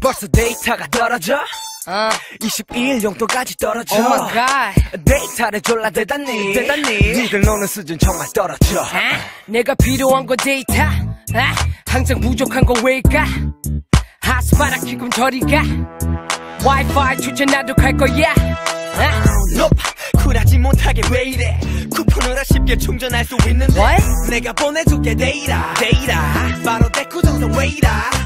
벌써 데이터가 떨어져 어. 22일 용도까지 떨어져 Oh my god. 데이터를 졸라 대단히 대단히 니들 노는 수준 정말 떨어져 아? 내가 필요한 건 데이터. 아? 항상 부족한 건 왜일까? 핫스팟 기금 저리가. 와이파이 추천 나도 갈 거야. 아? 높아 쿨하지 못하게 왜 이래 쿠폰으로 쉽게 충전할 수 있는데 What? 내가 보내줄게 데이터 데이터 바로 데쿠 정성 왜 이라 맨날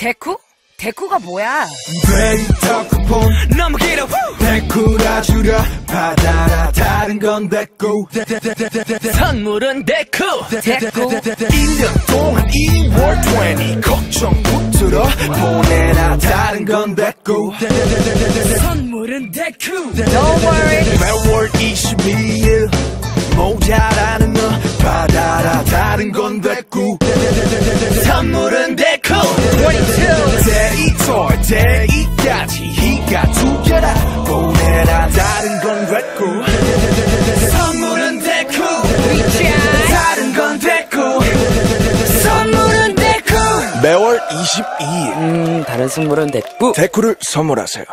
데쿠? 데쿠가 뭐야? 데이터 쿠폰 너무 길어 후! 데쿠라 주려 받아라 다른 건 데쿠 선물은 데쿠 데쿠? 1년 동안 2월 20 걱정 붙들어 보내라 다른 건 데쿠 선물은 데쿠 Don't worry. 매월 22일 모자라는 너 받아라 다른 건 데쿠 데이까지 희가 두 개라 보내라 다른 건 데쿠 선물은 위자. 다른 건 데쿠 선물은 데쿠 매월 22일. 음, 다른 선물은 데쿠. 데쿠를 선물하세요